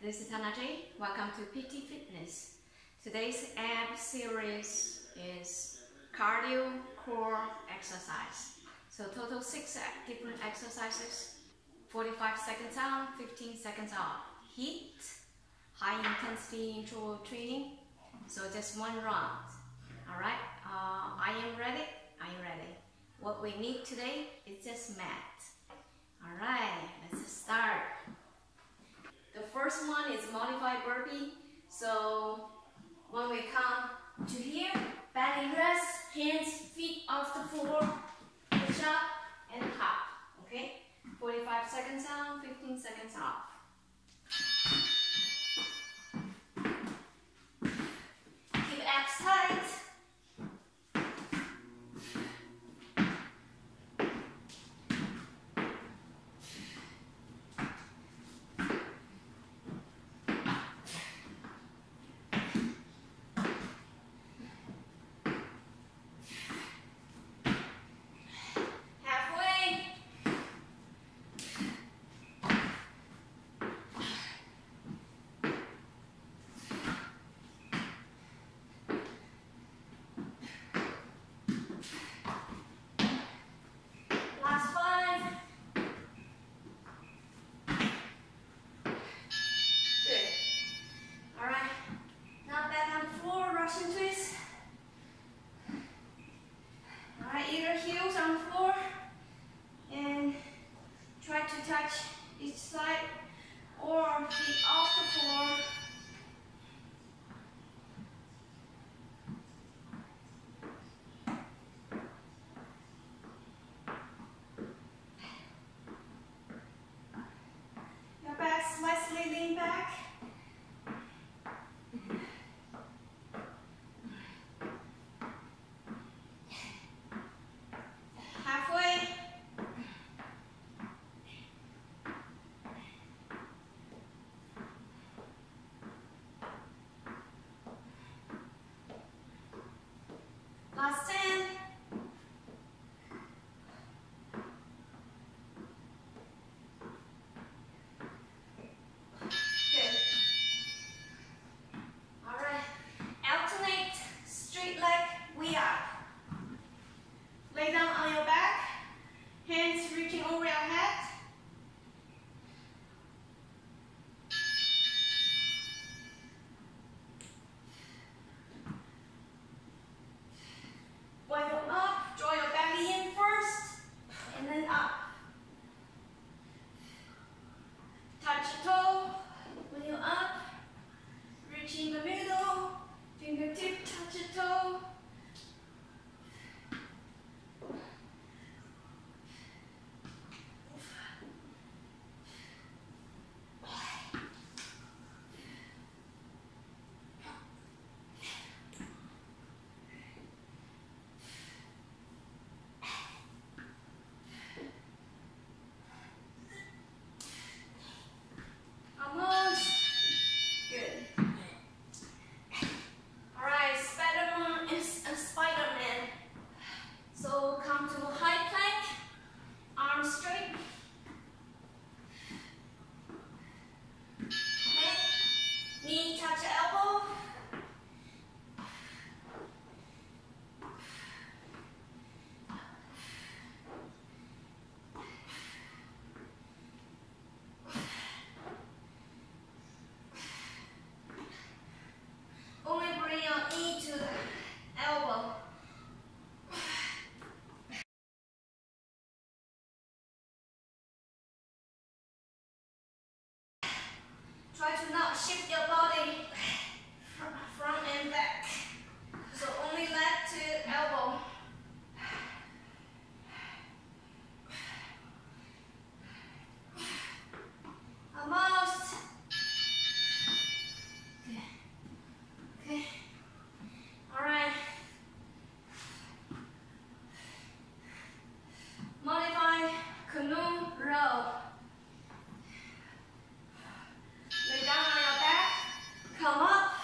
this is Hannah J. Welcome to PT Fitness. Today's ab series is cardio core exercise. So total six different exercises, 45 seconds on, 15 seconds off. HIIT, high intensity interval training. So just one round. All right, uh, I am ready. Are you ready? What we need today is just mat. All right, let's start. The first one is modified burpee. So when we come to here, belly rest, hands, feet off the floor, push up and hop. Okay? 45 seconds on, 15 seconds off. Keep abs tight. Halfway. Last five. Good. All right. Now back on the floor, Russian twist. All right, either heels on the floor and try to touch each side or feet off the floor. Your back slightly lean back. Halfway. Last 10. Good. All right. Alternate straight leg, V-up. Lay down on your back, hands reaching over your head. When you're up, draw your belly in first, and then up. Touch your toe when you're up. Reach in the middle, fingertip touch your toe. Almost. Good. Alright, Spider-Man is a Spider-Man. So come to high plank, arms straight. Okay. Knee touch elbow. Only bring your knee to the elbow. Try to not shift your body fr- front and back. So only leg to elbow. Almost. Good. Okay. All right. Modify canoe row. Lay down on your back. Come up.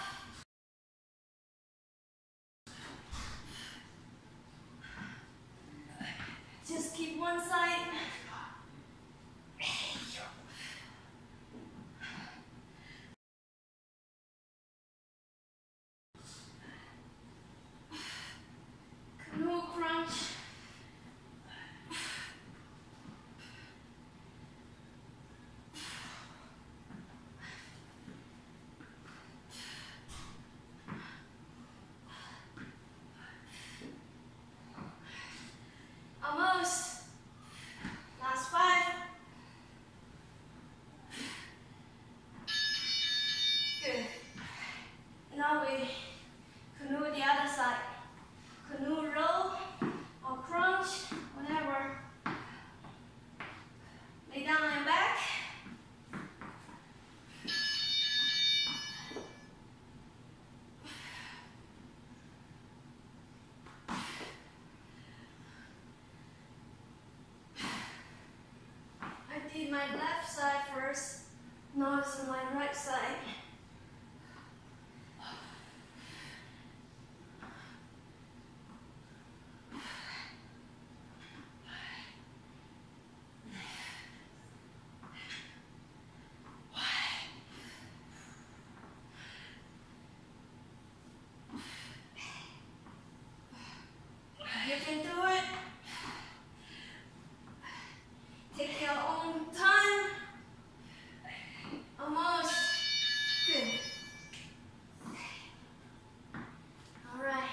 My left side first. On my right side. You can do it. Take your own time. Almost. Good. Alright.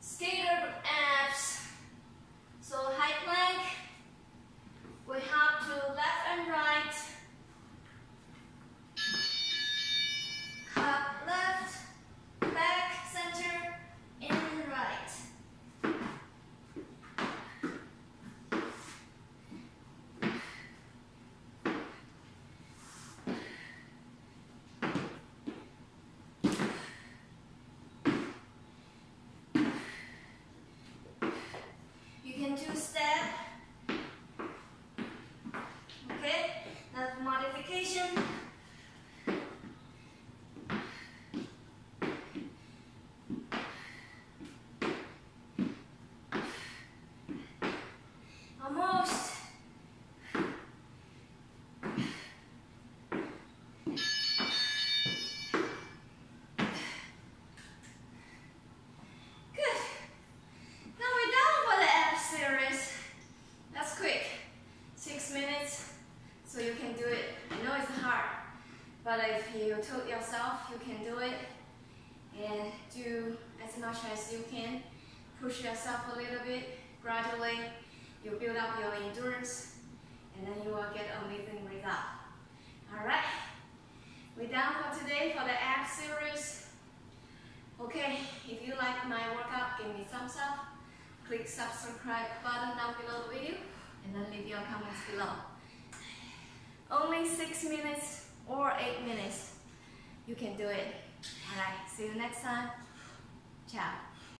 Skater abs. So high plank. We have to left and right. Up left, back, center, and right. Two step. Okay, that's modification. Almost. Good. Now we're done for the ab series. That's quick. Six minutes, so you can do it. I know it's hard, but if you told yourself you can do it and do as you can, push yourself a little bit, gradually you build up your endurance and then you will get amazing result. Alright, we're done for today for the ab series. Okay, if you like my workout, give me thumbs up. Click subscribe button down below the video and then leave your comments below. Only 6 minutes or 8 minutes. You can do it. Alright, see you next time. Ciao.